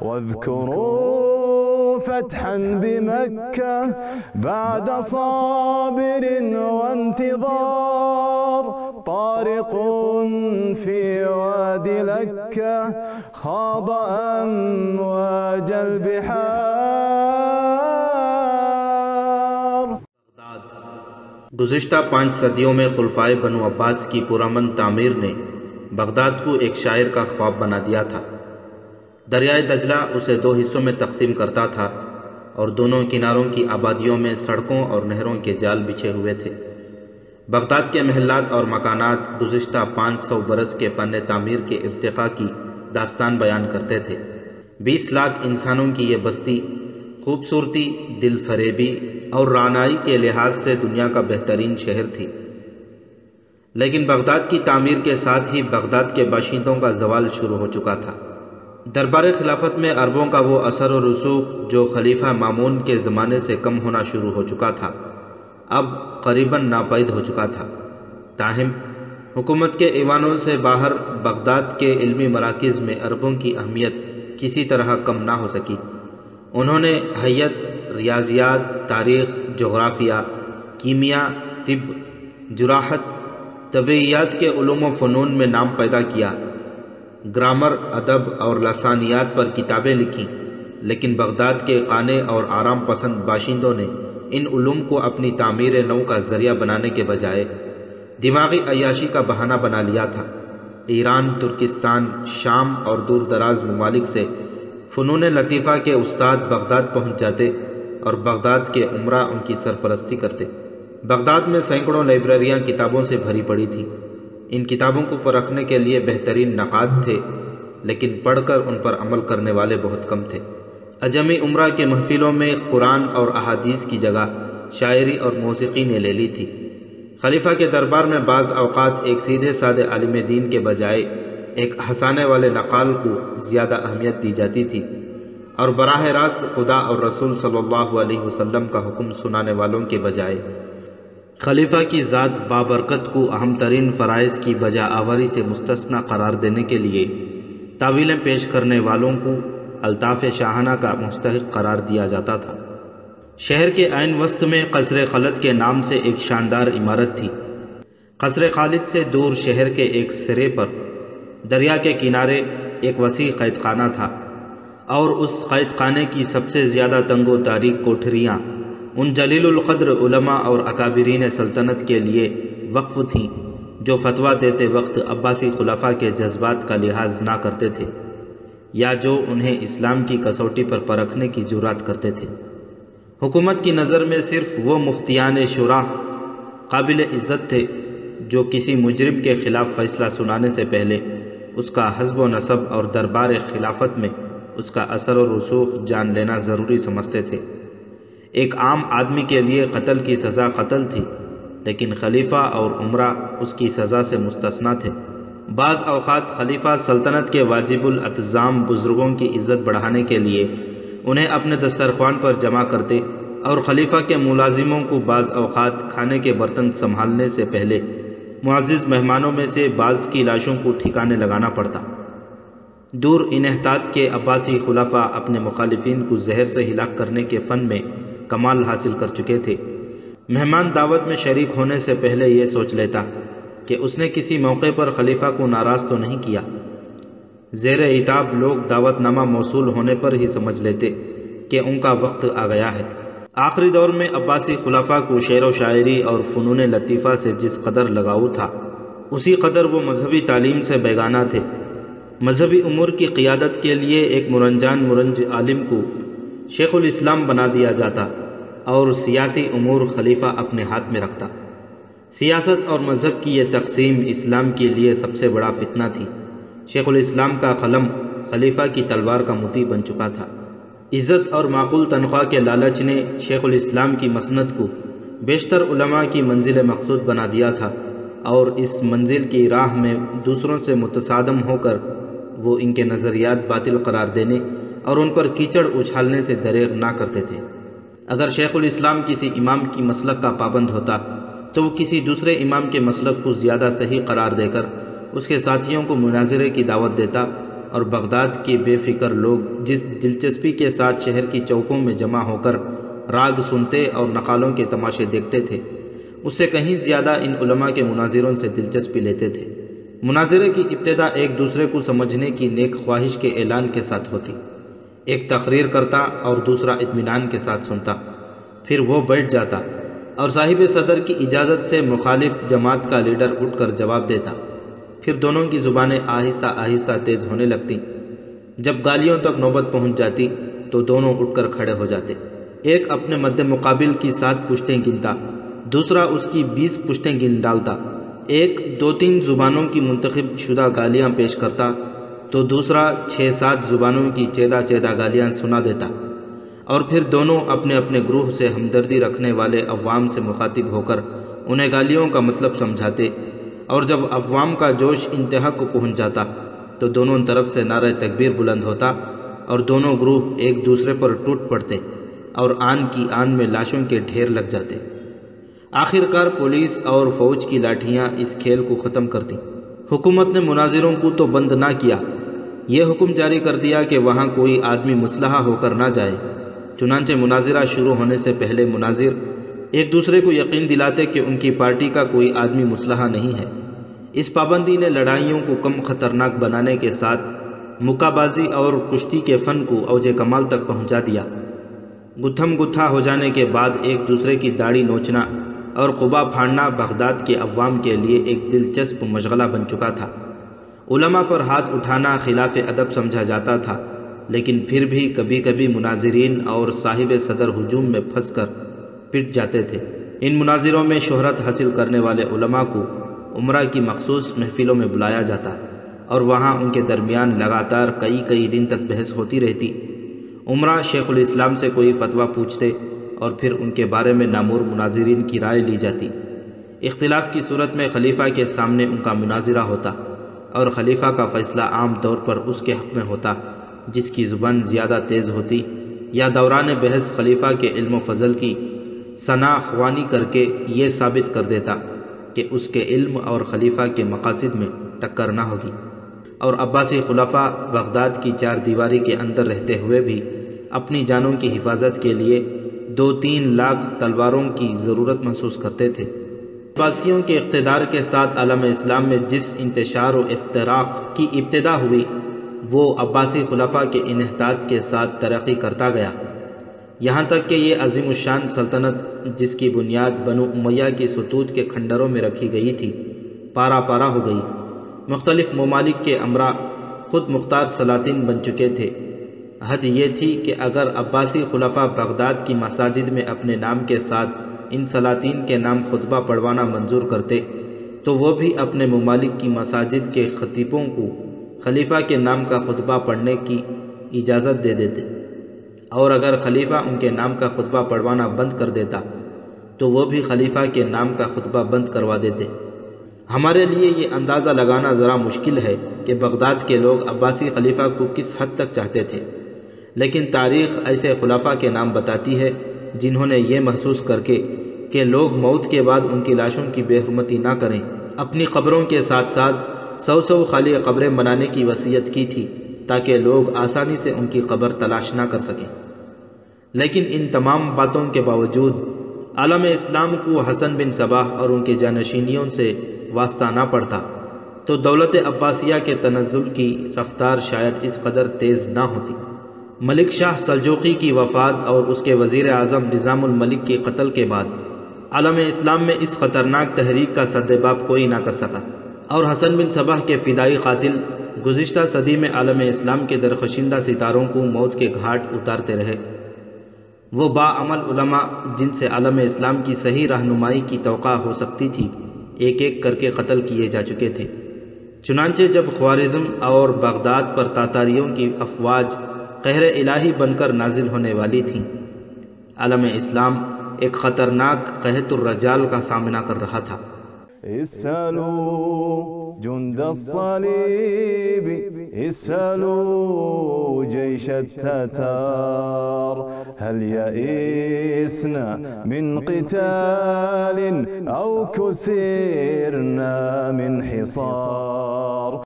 واذكروا فتحا بمكة بعد صابر وانتظار. طارق في وادي لكة خاض أمواج البحار. گزشتہ پانچ صدیوں میں خلفائے بنو عباس کی پرامن تعمیر نے بغداد کو ایک شاعر کا خواب بنا دیا تھا۔ دریائے دجلہ اسے دو حصوں میں تقسیم کرتا تھا اور دونوں کناروں کی آبادیوں میں سڑکوں اور نہروں کے جال بچھے ہوئے تھے۔ بغداد کے محلات اور مکانات گزشتہ پانچ سو برس کے فن تعمیر کے ارتقاء کی داستان بیان کرتے تھے۔ بیس لاکھ انسانوں کی یہ بستی خوبصورتی، دل فریبی اور رانائی کے لحاظ سے دنیا کا بہترین شہر تھی۔ لیکن بغداد کی تعمیر کے ساتھ ہی بغداد کے باشندوں کا زوال شروع ہو چکا تھا۔ دربار خلافت میں عربوں کا وہ اثر و رسوخ جو خلیفہ مامون کے زمانے سے کم ہونا شروع ہو چکا تھا، اب قریباً ناپید ہو چکا تھا۔ تاہم، حکومت کے ایوانوں سے باہر بغداد کے علمی مراکز میں عربوں کی اہمیت کسی طرح کم نہ ہو سکی۔ انہوں نے حیت، ریاضیات، تاریخ، جغرافیہ، کیمیا، طب، جراحت طبعیات کے علوم و فنون میں نام پیدا کیا۔ گرامر، ادب اور لسانیات پر کتابیں لکھیں، لیکن بغداد کے قانے اور آرام پسند باشندوں نے ان علوم کو اپنی تعمیر نو کا ذریعہ بنانے کے بجائے دماغی عیاشی کا بہانہ بنا لیا تھا۔ ایران، ترکستان، شام اور دور دراز ممالک سے فنون لطیفہ کے استاد بغداد پہنچ جاتے اور بغداد کے عمرہ ان کی سرپرستی کرتے۔ بغداد میں سینکڑوں لائبریریاں کتابوں سے بھری پڑی تھیں۔ ان کتابوں کو پرکھنے کے لیے بہترین نقاد تھے، لیکن پڑھ کر ان پر عمل کرنے والے بہت کم تھے۔ اجمی عمرہ کے محفلوں میں قرآن اور احادیث کی جگہ شاعری اور موسیقی نے لے لی تھی۔ خلیفہ کے دربار میں بعض اوقات ایک سیدھے سادے عالم دین کے بجائے ایک ہنسانے والے نقال کو زیادہ اہمیت دی جاتی تھی۔ اور براہ راست خدا اور رسول صلی اللہ علیہ وسلم کا حکم سنانے والوں کے بجائے خلیفہ کی ذات بابرکت کو اہم ترین فرائض کی بجا آوری سے مستثنی قرار دینے کے لیے تعویلیں پیش کرنے والوں کو الطاف شاہانہ کا مستحق قرار دیا جاتا تھا۔ شہر کے عین وسط میں قصر خلط کے نام سے ایک شاندار عمارت تھی۔ قصر خالد سے دور شہر کے ایک سرے پر دریا کے کنارے ایک وسیع قید خانہ تھا اور اس قید خانے کی سب سے زیادہ تنگ و تاریک کوٹھریاں ان جلیل القدر علماء اور اکابرین سلطنت کے لیے وقف تھیں، جو فتویٰ دیتے وقت عباسی خلافہ کے جذبات کا لحاظ نہ کرتے تھے، یا جو انہیں اسلام کی کسوٹی پر پرکھنے کی جرات کرتے تھے۔ حکومت کی نظر میں صرف وہ مفتیان شورا قابل عزت تھے، جو کسی مجرم کے خلاف فیصلہ سنانے سے پہلے اس کا حزب و نصب اور دربار خلافت میں اس کا اثر و رسوخ جان لینا ضروری سمجھتے تھے۔ ایک عام آدمی کے لیے قتل کی سزا قتل تھی، لیکن خلیفہ اور عمرہ اس کی سزا سے مستثنی تھے۔ بعض اوقات خلیفہ سلطنت کے واجب الاتظام بزرگوں کی عزت بڑھانے کے لیے انہیں اپنے دسترخوان پر جمع کرتے اور خلیفہ کے ملازموں کو بعض اوقات کھانے کے برتن سنبھالنے سے پہلے معزز مہمانوں میں سے بعض کی لاشوں کو ٹھکانے لگانا پڑتا۔ دور انحطاط کے عباسی خلافہ اپنے مخالفین کو زہر سے ہلاک کرنے کے فن میں کمال حاصل کر چکے تھے۔ مہمان دعوت میں شریک ہونے سے پہلے یہ سوچ لیتا کہ اس نے کسی موقع پر خلیفہ کو ناراض تو نہیں کیا۔ زیر اتاب لوگ دعوت نامہ موصول ہونے پر ہی سمجھ لیتے کہ ان کا وقت آ گیا ہے۔ آخری دور میں عباسی خلافہ کو شعر و شاعری اور فنون لطیفہ سے جس قدر لگاؤ تھا، اسی قدر وہ مذہبی تعلیم سے بیگانہ تھے۔ مذہبی امور کی قیادت کے لیے ایک مرنجان مرنج عالم کو شیخ الاسلام بنا دیا جاتا۔ اور سیاسی امور خلیفہ اپنے ہاتھ میں رکھتا۔ سیاست اور مذہب کی یہ تقسیم اسلام کے لیے سب سے بڑا فتنہ تھی۔ شیخ الاسلام کا قلم خلیفہ کی تلوار کا متی بن چکا تھا۔ عزت اور معقول تنخواہ کے لالچ نے شیخ الاسلام کی مسنت کو بیشتر علماء کی منزل مقصود بنا دیا تھا اور اس منزل کی راہ میں دوسروں سے متصادم ہو کر وہ ان کے نظریات باطل قرار دینے اور ان پر کیچڑ اچھالنے سے دریغ نہ کرتے تھے۔ اگر شیخ الاسلام کسی امام کی مسلک کا پابند ہوتا تو وہ کسی دوسرے امام کے مسلک کو زیادہ صحیح قرار دے کر اس کے ساتھیوں کو مناظرے کی دعوت دیتا اور بغداد کے بے فکر لوگ جس دلچسپی کے ساتھ شہر کی چوکوں میں جمع ہو کر راگ سنتے اور نقالوں کے تماشے دیکھتے تھے، اس سے کہیں زیادہ ان علماء کے مناظروں سے دلچسپی لیتے تھے۔ مناظرے کی ابتدا ایک دوسرے کو سمجھنے کی نیک خواہش کے اعلان کے ساتھ ہوتی۔ ایک تقریر کرتا اور دوسرا اطمینان کے ساتھ سنتا۔ پھر وہ بیٹھ جاتا اور صاحب صدر کی اجازت سے مخالف جماعت کا لیڈر اٹھ کر جواب دیتا۔ پھر دونوں کی زبانیں آہستہ آہستہ تیز ہونے لگتی جب گالیوں تک نوبت پہنچ جاتی تو دونوں اٹھ کر کھڑے ہو جاتے۔ ایک اپنے مد مقابل کی سات پشتیں گنتا، دوسرا اس کی بیس پشتیں گن ڈالتا۔ ایک دو تین زبانوں کی منتخب شدہ گالیاں پیش کرتا۔ تو دوسرا چھ سات زبانوں کی چیدہ چیدہ گالیاں سنا دیتا اور پھر دونوں اپنے اپنے گروہ سے ہمدردی رکھنے والے عوام سے مخاطب ہو کر انہیں گالیوں کا مطلب سمجھاتے اور جب عوام کا جوش انتہا کو پہنچ جاتا تو دونوں طرف سے نعرہ تکبیر بلند ہوتا اور دونوں گروہ ایک دوسرے پر ٹوٹ پڑتے اور آن کی آن میں لاشوں کے ڈھیر لگ جاتے آخر کار پولیس اور فوج کی لاٹھیاں اس کھیل کو ختم کرتی حکومت نے مناظروں کو تو بند نہ کیا یہ حکم جاری کر دیا کہ وہاں کوئی آدمی مسلحہ ہو کر نہ جائے۔ چنانچہ مناظرہ شروع ہونے سے پہلے مناظر ایک دوسرے کو یقین دلاتے کہ ان کی پارٹی کا کوئی آدمی مسلحہ نہیں ہے۔ اس پابندی نے لڑائیوں کو کم خطرناک بنانے کے ساتھ مکہ بازی اور کشتی کے فن کو اوج کمال تک پہنچا دیا۔ گتھم گتھا ہو جانے کے بعد ایک دوسرے کی داڑھی نوچنا اور قبا پھاڑنا بغداد کے عوام کے لیے ایک دلچسپ مشغلہ بن چکا تھا۔ علماء پر ہاتھ اٹھانا خلاف ادب سمجھا جاتا تھا، لیکن پھر بھی کبھی کبھی مناظرین اور صاحب صدر ہجوم میں پھنس کر پٹ جاتے تھے۔ ان مناظروں میں شہرت حاصل کرنے والے علماء کو عمرہ کی مخصوص محفلوں میں بلایا جاتا اور وہاں ان کے درمیان لگاتار کئی کئی دن تک بحث ہوتی رہتی۔ عمرہ شیخ الاسلام سے کوئی فتویٰ پوچھتے اور پھر ان کے بارے میں نامور مناظرین کی رائے لی جاتی۔ اختلاف کی صورت میں خلیفہ کے سامنے ان کا مناظرہ ہوتا۔ اور خلیفہ کا فیصلہ عام طور پر اس کے حق میں ہوتا، جس کی زبان زیادہ تیز ہوتی یا دوران بحث خلیفہ کے علم و فضل کی ثنا خوانی کر کے یہ ثابت کر دیتا کہ اس کے علم اور خلیفہ کے مقاصد میں ٹکر نہ ہوگی۔ اور عباسی خلفہ بغداد کی چار دیواری کے اندر رہتے ہوئے بھی اپنی جانوں کی حفاظت کے لیے دو تین لاکھ تلواروں کی ضرورت محسوس کرتے تھے۔ عباسیوں کے اقتدار کے ساتھ عالم اسلام میں جس انتشار و افتراق کی ابتدا ہوئی، وہ عباسی خلفہ کے انحطاط کے ساتھ ترقی کرتا گیا۔ یہاں تک کہ یہ عظیم الشان سلطنت جس کی بنیاد بنو امیہ کی ستوت کے کھنڈروں میں رکھی گئی تھی پارا پارا ہو گئی۔ مختلف ممالک کے امرا خود مختار سلاطین بن چکے تھے۔ حد یہ تھی کہ اگر عباسی خلفہ بغداد کی مساجد میں اپنے نام کے ساتھ ان سلاطین کے نام خطبہ پڑھوانا منظور کرتے، تو وہ بھی اپنے ممالک کی مساجد کے خطیبوں کو خلیفہ کے نام کا خطبہ پڑھنے کی اجازت دے دیتے۔ اور اگر خلیفہ ان کے نام کا خطبہ پڑھوانا بند کر دیتا، تو وہ بھی خلیفہ کے نام کا خطبہ بند کروا دیتے۔ ہمارے لیے یہ اندازہ لگانا ذرا مشکل ہے کہ بغداد کے لوگ عباسی خلیفہ کو کس حد تک چاہتے تھے، لیکن تاریخ ایسے خلافہ کے نام بتاتی ہے جنہوں نے یہ محسوس کر کے کہ لوگ موت کے بعد ان کی لاشوں کی بے حرمتی نہ کریں۔ اپنی قبروں کے ساتھ ساتھ سو سو خالی قبریں بنانے کی وصیت کی تھی تاکہ لوگ آسانی سے ان کی قبر تلاش نہ کر سکیں۔ لیکن ان تمام باتوں کے باوجود عالم اسلام کو حسن بن صباح اور ان کے جانشینیوں سے واسطہ نہ پڑتا، تو دولت عباسیہ کے تنزل کی رفتار شاید اس قدر تیز نہ ہوتی۔ ملک شاہ سلجوقی کی وفات اور اس کے وزیر اعظم نظام الملک کے قتل کے بعد عالم اسلام میں اس خطرناک تحریک کا سردباب کوئی نہ کر سکا۔ اور حسن بن صبح کے فدائی قاتل گزشتہ صدی میں عالم اسلام کے درخشندہ ستاروں کو موت کے گھاٹ اتارتے رہے۔ وہ باعمل علماء جن سے عالم اسلام کی صحیح رہنمائی کی توقع ہو سکتی تھی، ایک ایک کر کے قتل کیے جا چکے تھے۔ چنانچہ جب خوارزم اور بغداد پر تاتاریوں کی افواج قہر الہی بن کر نازل ہونے والی تھیں، عالم اسلام ایک خطرناک قہت الرجال کا سامنا کر رہا تھا اسألو جند الصليب اسألوا جيش التتار هل يئسنا من قتال أو كسرنا من حصار